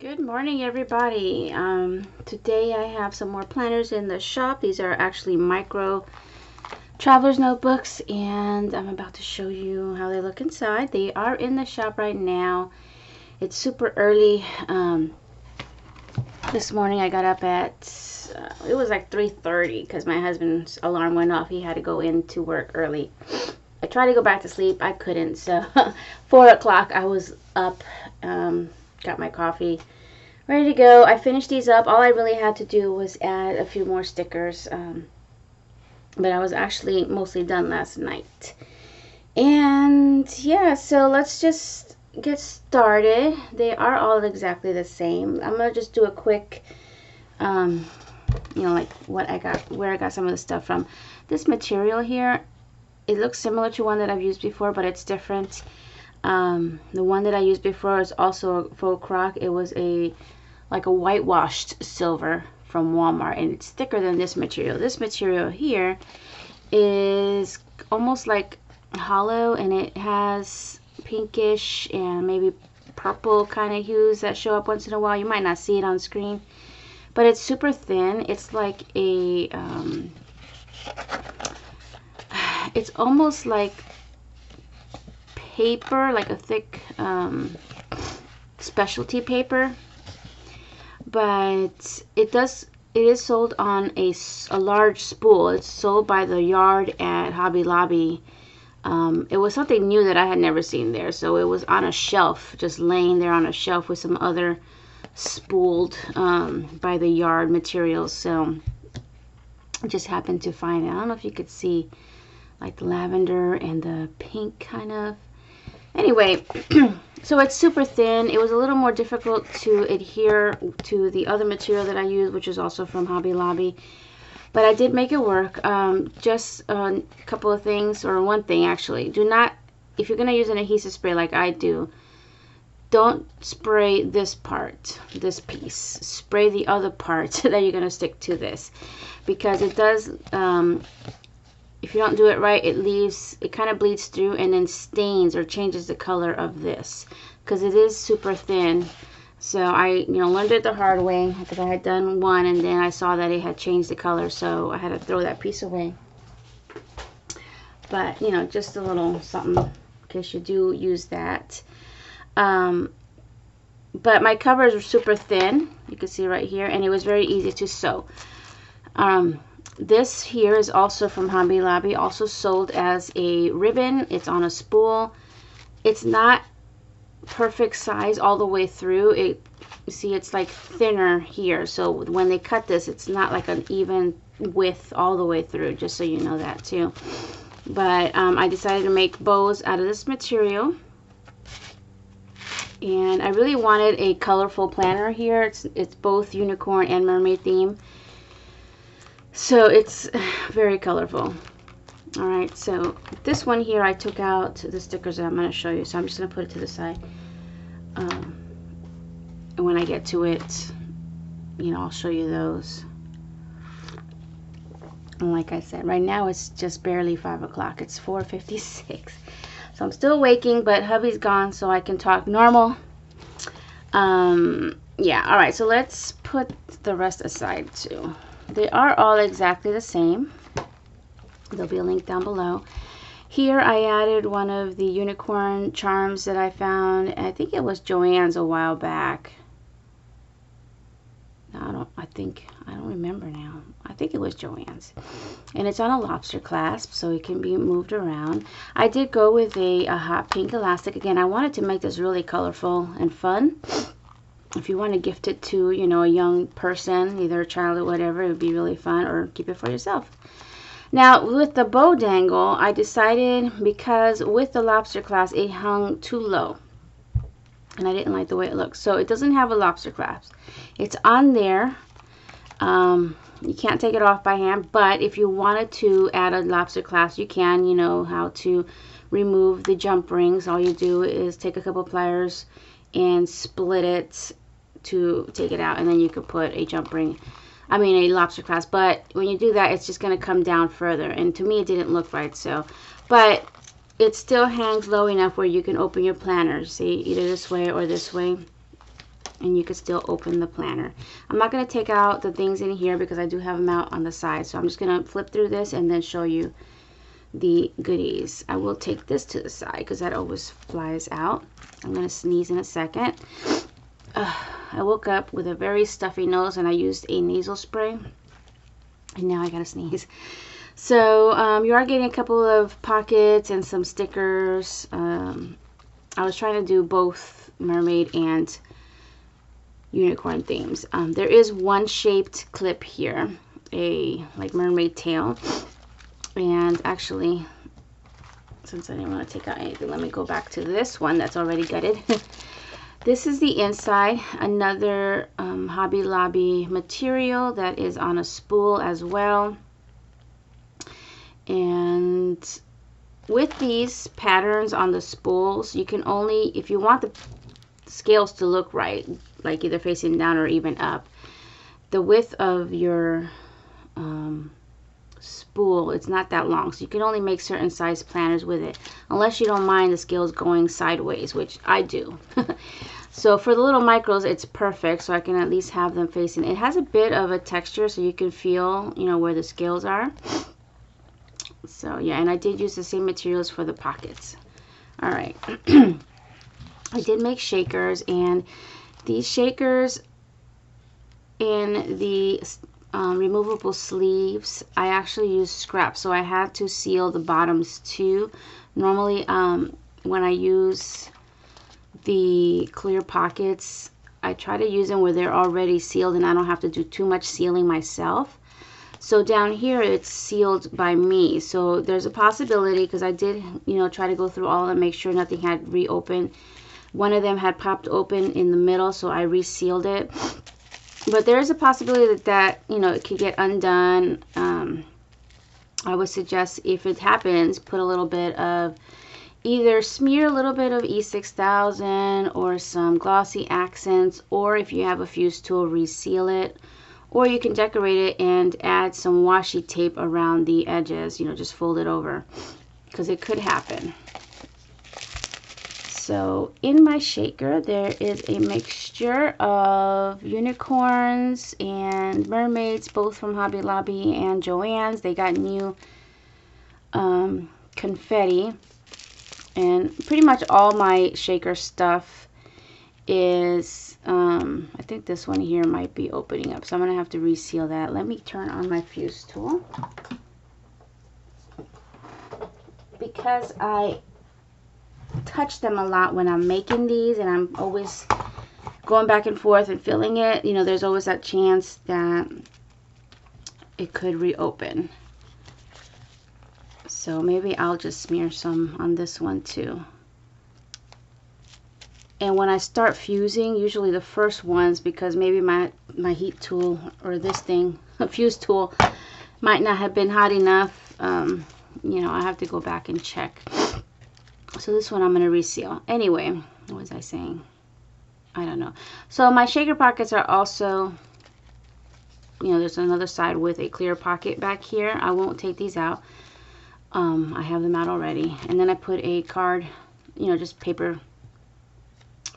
Good morning everybody. Um, today I have some more planners in the shop. These are actually micro traveler's notebooks and I'm about to show you how they look inside. They are in the shop right now. It's super early. Um, this morning I got up at, uh, it was like 3.30 because my husband's alarm went off. He had to go into work early. I tried to go back to sleep. I couldn't. So 4 o'clock I was up, um, got my coffee, ready to go. I finished these up. All I really had to do was add a few more stickers. Um, but I was actually mostly done last night. And yeah, so let's just get started. They are all exactly the same. I'm going to just do a quick, um, you know, like what I got, where I got some of the stuff from. This material here, it looks similar to one that I've used before, but it's different. Um, the one that I used before is also a faux croc. It was a like a whitewashed silver from Walmart and it's thicker than this material. This material here is almost like halo and it has pinkish and maybe purple kind of hues that show up once in a while. You might not see it on screen, but it's super thin. It's like a, um, it's almost like paper, like a thick um, specialty paper, but it does it is sold on a, a large spool. It's sold by the yard at Hobby Lobby. Um, it was something new that I had never seen there. So it was on a shelf, just laying there on a shelf with some other spooled um, by the yard materials. So I just happened to find it. I don't know if you could see like the lavender and the pink kind of. Anyway, so it's super thin. It was a little more difficult to adhere to the other material that I used, which is also from Hobby Lobby. But I did make it work. Um, just a couple of things, or one thing actually. Do not, if you're going to use an adhesive spray like I do, don't spray this part, this piece. Spray the other part that you're going to stick to this. Because it does um, if you don't do it right, it leaves, it kind of bleeds through and then stains or changes the color of this because it is super thin. So I, you know, learned it the hard way because I had done one and then I saw that it had changed the color. So I had to throw that piece away. But, you know, just a little something in case you do use that. Um, but my covers were super thin. You can see right here. And it was very easy to sew. Um, this here is also from Hobby Lobby, also sold as a ribbon. It's on a spool. It's not perfect size all the way through. It see it's like thinner here. So when they cut this, it's not like an even width all the way through, just so you know that too. But um, I decided to make bows out of this material. And I really wanted a colorful planner here. It's, it's both unicorn and mermaid theme. So it's very colorful. All right, so this one here, I took out the stickers that I'm going to show you. So I'm just going to put it to the side. Um, and when I get to it, you know, I'll show you those. And like I said, right now it's just barely 5 o'clock. It's 4.56. So I'm still waking, but hubby's gone so I can talk normal. Um, yeah, all right, so let's put the rest aside too. They are all exactly the same. There'll be a link down below. Here I added one of the unicorn charms that I found. I think it was Joann's a while back. I don't, I think, I don't remember now. I think it was Joann's. And it's on a lobster clasp, so it can be moved around. I did go with a, a hot pink elastic. Again, I wanted to make this really colorful and fun if you want to gift it to, you know, a young person, either a child or whatever, it would be really fun, or keep it for yourself. Now, with the bow dangle, I decided because with the lobster clasp, it hung too low. And I didn't like the way it looks. So it doesn't have a lobster clasp. It's on there. Um, you can't take it off by hand, but if you wanted to add a lobster clasp, you can. You know how to remove the jump rings. All you do is take a couple pliers and split it to take it out and then you could put a jump ring I mean a lobster clasp but when you do that it's just going to come down further and to me it didn't look right so but it still hangs low enough where you can open your planner see either this way or this way and you can still open the planner. I'm not going to take out the things in here because I do have them out on the side. So I'm just going to flip through this and then show you the goodies. I will take this to the side because that always flies out. I'm going to sneeze in a second. I woke up with a very stuffy nose and I used a nasal spray. And now I got to sneeze. So um, you are getting a couple of pockets and some stickers. Um, I was trying to do both mermaid and unicorn themes. Um, there is one shaped clip here, a like mermaid tail. And actually, since I didn't want to take out anything, let me go back to this one that's already gutted. this is the inside, another um, Hobby Lobby material that is on a spool as well. And with these patterns on the spools, you can only, if you want the scales to look right, like either facing down or even up, the width of your um, spool, it's not that long. So you can only make certain size planners with it, unless you don't mind the scales going sideways, which I do. so for the little micros, it's perfect. So I can at least have them facing. It has a bit of a texture, so you can feel, you know, where the scales are. So yeah, and I did use the same materials for the pockets. All right. I did make shakers and these shakers in the um, removable sleeves, I actually used scrap. So I had to seal the bottoms too. Normally um, when I use the clear pockets, I try to use them where they're already sealed and I don't have to do too much sealing myself. So down here, it's sealed by me. So there's a possibility, because I did, you know, try to go through all them, make sure nothing had reopened. One of them had popped open in the middle, so I resealed it. But there is a possibility that that, you know, it could get undone. Um, I would suggest if it happens, put a little bit of either smear a little bit of E6000 or some glossy accents, or if you have a fuse tool, reseal it or you can decorate it and add some washi tape around the edges, you know, just fold it over because it could happen. So in my shaker, there is a mixture of unicorns and mermaids, both from Hobby Lobby and Joann's. They got new um, confetti. And pretty much all my shaker stuff is, um, I think this one here might be opening up. So I'm to have to reseal that. Let me turn on my fuse tool. Because I touch them a lot when I'm making these and I'm always going back and forth and filling it, you know, there's always that chance that it could reopen. So maybe I'll just smear some on this one too. And when I start fusing, usually the first ones, because maybe my, my heat tool or this thing, a fuse tool, might not have been hot enough. Um, you know, I have to go back and check. So this one I'm going to reseal. Anyway, what was I saying? I don't know. So my shaker pockets are also, you know, there's another side with a clear pocket back here. I won't take these out. Um, I have them out already. And then I put a card, you know, just paper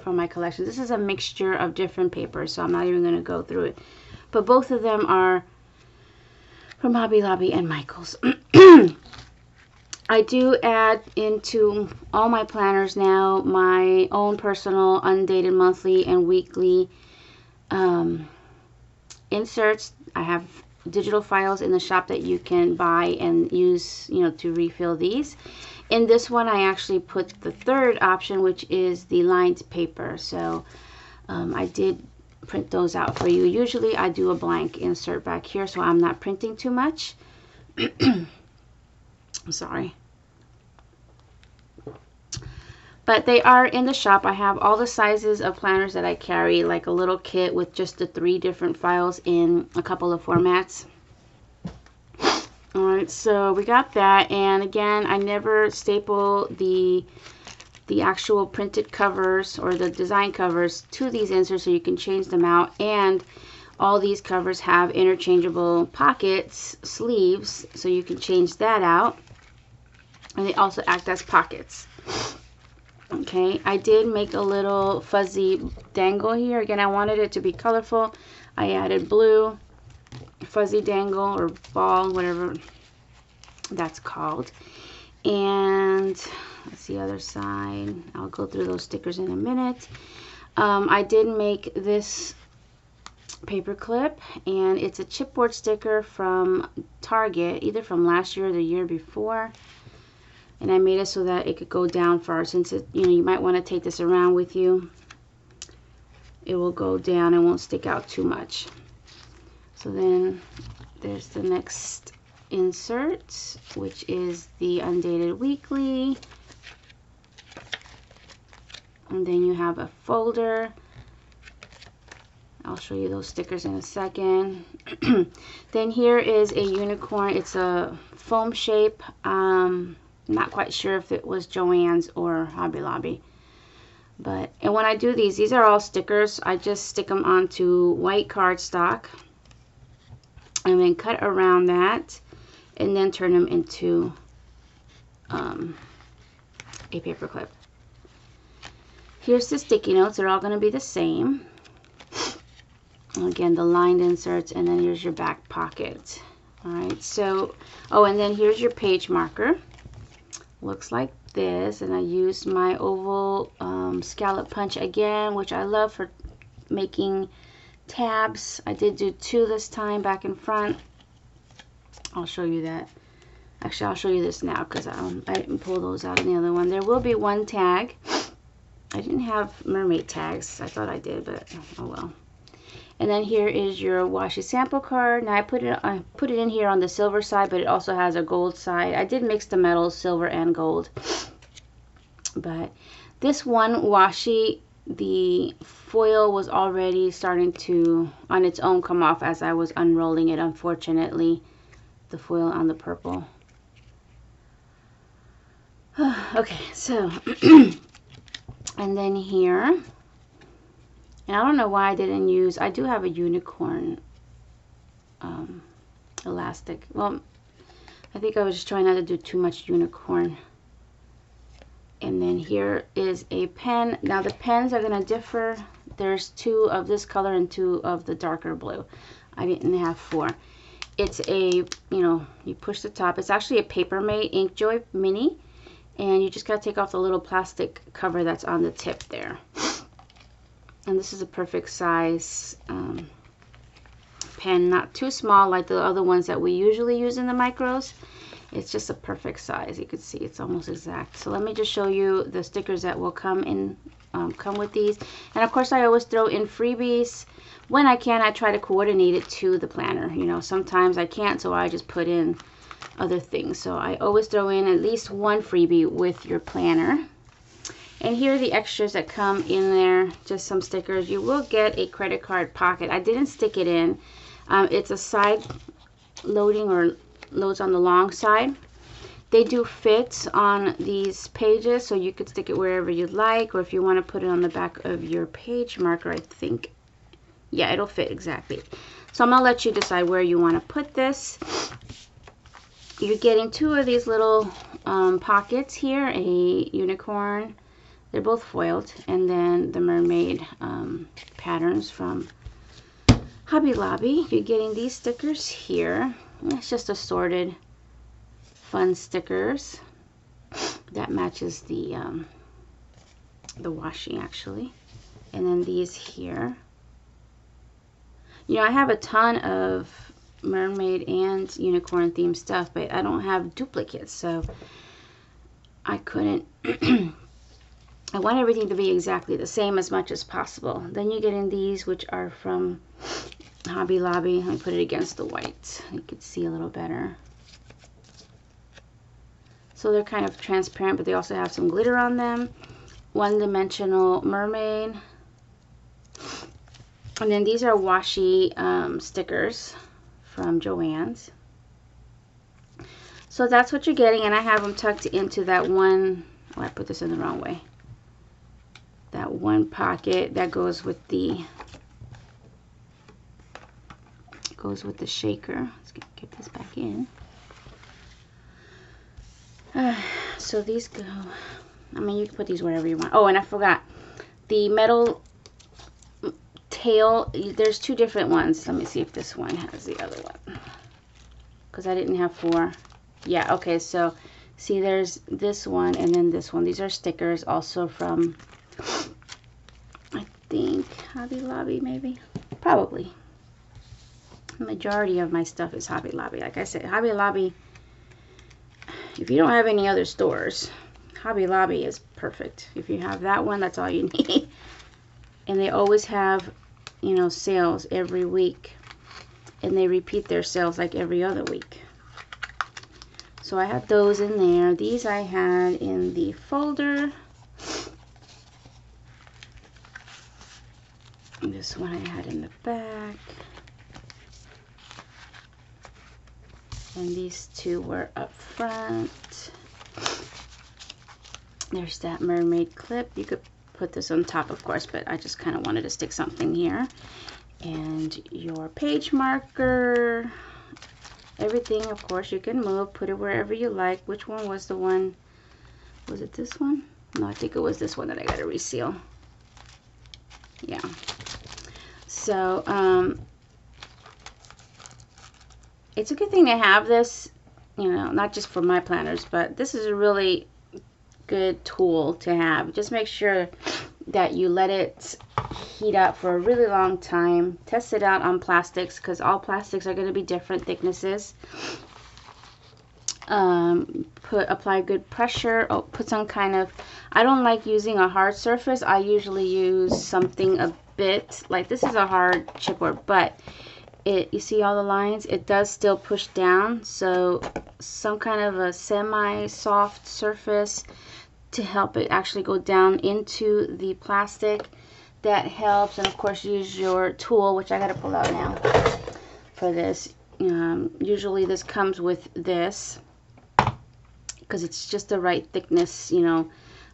from my collection. This is a mixture of different papers, so I'm not even going to go through it. But both of them are from Hobby Lobby and Michaels. I do add into all my planners now my own personal undated monthly and weekly um, inserts. I have digital files in the shop that you can buy and use, you know, to refill these. In this one, I actually put the third option, which is the lined paper. So um, I did print those out for you. Usually I do a blank insert back here, so I'm not printing too much. I'm sorry. But they are in the shop. I have all the sizes of planners that I carry, like a little kit with just the three different files in a couple of formats. Alright, so we got that. And again, I never staple the the actual printed covers or the design covers to these inserts so you can change them out. And all these covers have interchangeable pockets, sleeves, so you can change that out. And they also act as pockets. Okay, I did make a little fuzzy dangle here. Again, I wanted it to be colorful. I added blue, fuzzy dangle or ball, whatever that's called. And that's the other side. I'll go through those stickers in a minute. Um, I did make this paper clip and it's a chipboard sticker from Target, either from last year or the year before and I made it so that it could go down far. Since it, you know you might want to take this around with you it will go down and won't stick out too much. So then there's the next insert which is the undated weekly. And then you have a folder. I'll show you those stickers in a second. Then here is a unicorn. It's a foam shape um, not quite sure if it was Joann's or Hobby Lobby. But, and when I do these, these are all stickers. I just stick them onto white cardstock and then cut around that and then turn them into um, a paper clip. Here's the sticky notes. They're all going to be the same. Again, the lined inserts, and then here's your back pocket. All right, so, oh, and then here's your page marker looks like this and I used my oval um, scallop punch again which I love for making tabs. I did do two this time back in front. I'll show you that. Actually I'll show you this now because um, I didn't pull those out in the other one. There will be one tag. I didn't have mermaid tags. I thought I did but oh well and then here is your washi sample card. Now I put it I put it in here on the silver side, but it also has a gold side. I did mix the metals, silver and gold. But this one washi, the foil was already starting to, on its own, come off as I was unrolling it, unfortunately. The foil on the purple. okay, so, and then here, and I don't know why I didn't use, I do have a unicorn um, elastic. Well, I think I was just trying not to do too much unicorn. And then here is a pen. Now the pens are going to differ. There's two of this color and two of the darker blue. I didn't have four. It's a, you know, you push the top. It's actually a Paper Papermate Inkjoy Mini. And you just got to take off the little plastic cover that's on the tip there and this is a perfect size um, pen not too small like the other ones that we usually use in the micros. It's just a perfect size. You can see it's almost exact. So let me just show you the stickers that will come in um, come with these. And of course I always throw in freebies. When I can I try to coordinate it to the planner. You know sometimes I can't so I just put in other things. So I always throw in at least one freebie with your planner and here are the extras that come in there, just some stickers. You will get a credit card pocket. I didn't stick it in. Um, it's a side loading or loads on the long side. They do fit on these pages, so you could stick it wherever you'd like, or if you want to put it on the back of your page marker, I think. Yeah, it'll fit exactly. So I'm going to let you decide where you want to put this. You're getting two of these little um, pockets here, a unicorn they're both foiled. And then the mermaid um, patterns from Hobby Lobby. You're getting these stickers here. It's just assorted fun stickers. That matches the, um, the washi actually. And then these here. You know, I have a ton of mermaid and unicorn themed stuff, but I don't have duplicates, so I couldn't I want everything to be exactly the same as much as possible. Then you get in these, which are from Hobby Lobby. Let me put it against the white. You can see a little better. So they're kind of transparent, but they also have some glitter on them. One-dimensional mermaid. And then these are washi um, stickers from Joann's. So that's what you're getting, and I have them tucked into that one. Oh, I put this in the wrong way that one pocket that goes with the goes with the shaker. Let's get, get this back in. Uh, so these go I mean, you can put these wherever you want. Oh, and I forgot. The metal tail, there's two different ones. Let me see if this one has the other one. Because I didn't have four. Yeah, okay, so see there's this one and then this one. These are stickers also from, I think, Hobby Lobby maybe? Probably. Majority of my stuff is Hobby Lobby. Like I said, Hobby Lobby, if you don't have any other stores, Hobby Lobby is perfect. If you have that one, that's all you need. and they always have, you know, sales every week. And they repeat their sales like every other week. So I have those in there. These I had in the folder. This one I had in the back. And these two were up front. There's that mermaid clip. You could put this on top, of course, but I just kind of wanted to stick something here. And your page marker. Everything, of course, you can move. Put it wherever you like. Which one was the one? Was it this one? No, I think it was this one that I got to reseal. Yeah. So, um, it's a good thing to have this, you know, not just for my planners, but this is a really good tool to have. Just make sure that you let it heat up for a really long time. Test it out on plastics because all plastics are going to be different thicknesses. Um, put apply good pressure. Oh, put some kind of. I don't like using a hard surface. I usually use something a bit. Like this is a hard chipboard, but it you see all the lines. It does still push down, so some kind of a semi-soft surface to help it actually go down into the plastic. That helps and of course use your tool which I got to pull out now for this. Um, usually this comes with this because it's just the right thickness you know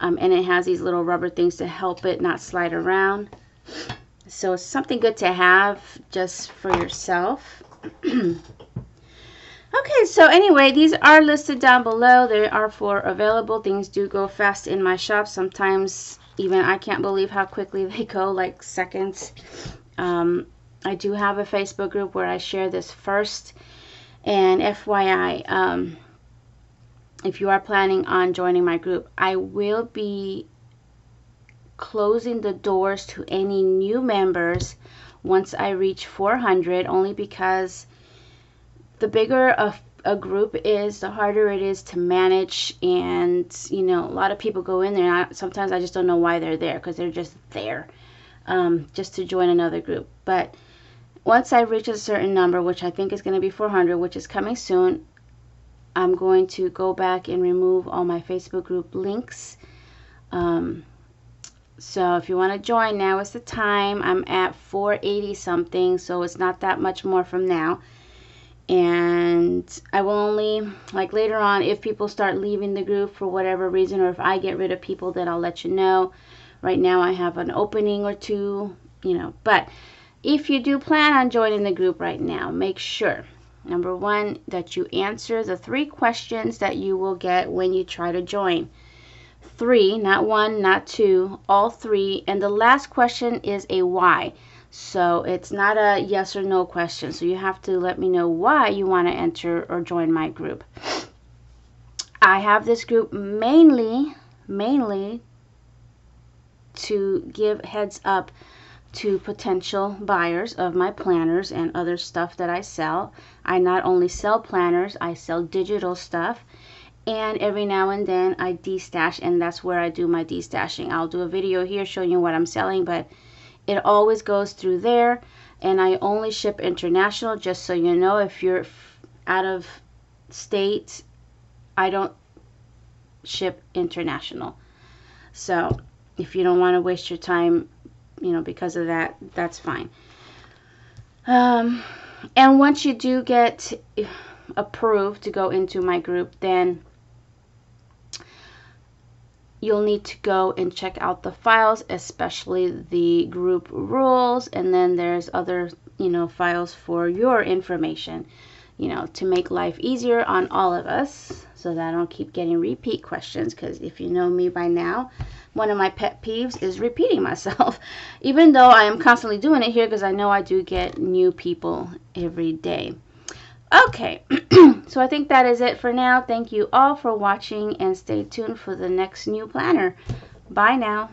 um, and it has these little rubber things to help it not slide around so something good to have just for yourself Okay, so anyway, these are listed down below. They are for available. Things do go fast in my shop. Sometimes even I can't believe how quickly they go, like seconds. Um, I do have a Facebook group where I share this first. And FYI, um, if you are planning on joining my group, I will be closing the doors to any new members once I reach 400, only because the bigger a, a group is, the harder it is to manage. And, you know, a lot of people go in there. I, sometimes I just don't know why they're there because they're just there um, just to join another group. But once I reach a certain number, which I think is going to be 400, which is coming soon, I'm going to go back and remove all my Facebook group links. Um, so if you want to join, now is the time. I'm at 480 something, so it's not that much more from now. And I will only like later on if people start leaving the group for whatever reason or if I get rid of people then I'll let you know. Right now I have an opening or two you know. But if you do plan on joining the group right now make sure number one that you answer the three questions that you will get when you try to join three not one not two all three and the last question is a why so it's not a yes or no question. So you have to let me know why you want to enter or join my group. I have this group mainly, mainly to give heads up to potential buyers of my planners and other stuff that I sell. I not only sell planners, I sell digital stuff. And every now and then I destash, and that's where I do my destashing. I'll do a video here showing you what I'm selling, but it always goes through there. And I only ship international just so you know. If you're out of state I don't ship international. So if you don't want to waste your time you know because of that that's fine. Um, and once you do get approved to go into my group then you'll need to go and check out the files, especially the group rules, and then there's other, you know, files for your information. you know, to make life easier on all of us so that I don't keep getting repeat questions because if you know me by now, one of my pet peeves is repeating myself, even though I am constantly doing it here because I know I do get new people every day. Okay, so I think that is it for now. Thank you all for watching and stay tuned for the next new planner. Bye now.